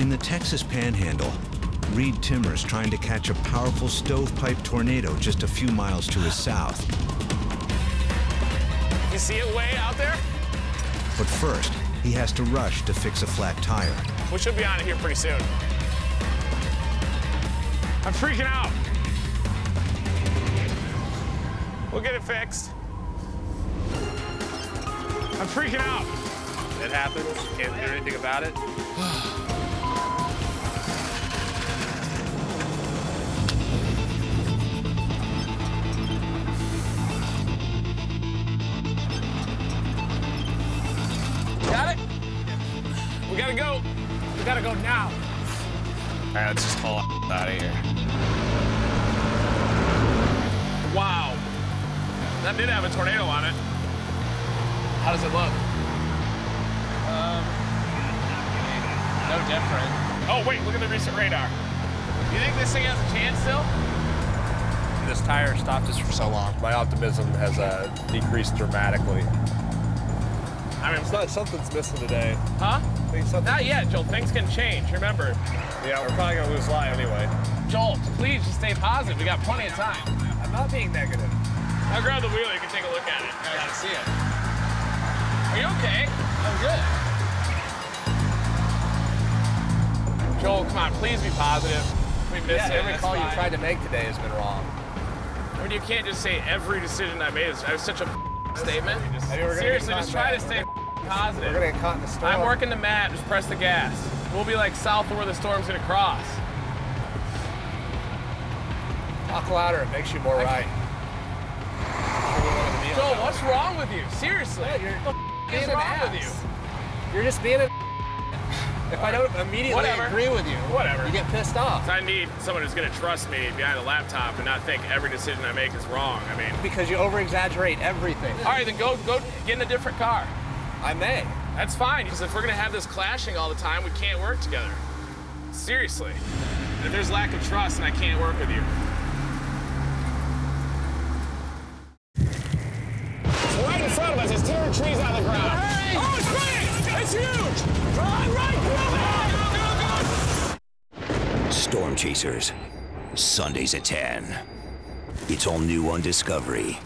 in the Texas Panhandle, Reed Timmer's trying to catch a powerful stovepipe tornado just a few miles to his south. You see it way out there? But first, he has to rush to fix a flat tire. We should be on it here pretty soon. I'm freaking out. We'll get it fixed. I'm freaking out. It happens. Can't do anything about it. We gotta go. We gotta go now. All right, let's just haul out of here. Wow. That did have a tornado on it. How does it look? Um, no different. Oh, wait, look at the recent radar. You think this thing has a chance still? This tire stopped us for so long. My optimism has uh, decreased dramatically. I mean, It's not something's missing today. huh? I think something. Not yet, Joel. Things can change. Remember, Yeah, we're probably gonna lose light anyway. Joel, please just stay positive. We got plenty of time. I'm not being negative. I'll grab the wheel. You can take a look at it. I gotta see it. Are you okay? I'm good. Joel, come on. Please be positive. We missed Yeah, it. every That's call you fine. tried to make today has been wrong. I mean, you can't just say every decision I made is I was such a statement. I mean, we're gonna Seriously, just try to stay We're positive. gonna get caught in the storm. I'm working the map. Just press the gas. We'll be like south of where the storm's gonna cross. Talk louder. It makes you more right. Joel, what's wrong with you? Seriously. you're what the being is an wrong with you? You're just being a. If I don't immediately Whatever. agree with you, Whatever. you get pissed off I need someone who's gonna trust me behind a laptop and not think every decision I make is wrong. I mean, because you over exaggerate everything. all right, then go go get in a different car. I may. That's fine, because if we're gonna have this clashing all the time, we can't work together. Seriously. If there's lack of trust, and I can't work with you. It's right in front of us. It's tearing trees out of the ground. Chasers, Sundays at 10. It's all new on Discovery.